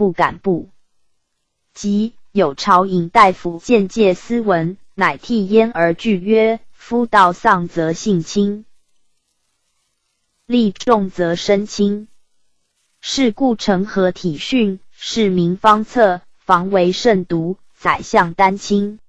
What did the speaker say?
不敢不。即有朝引大夫见介斯文，乃替焉而拒曰：“夫道丧则性轻，利重则身轻。是故成何体训，是民方策，防为慎独，宰相丹青。”